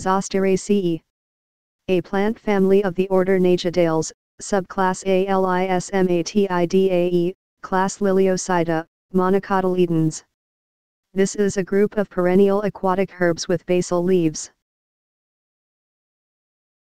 Zosteraceae. A plant family of the order Najadales, subclass Alismatidae, class Liliopsida, monocotyledons. This is a group of perennial aquatic herbs with basal leaves.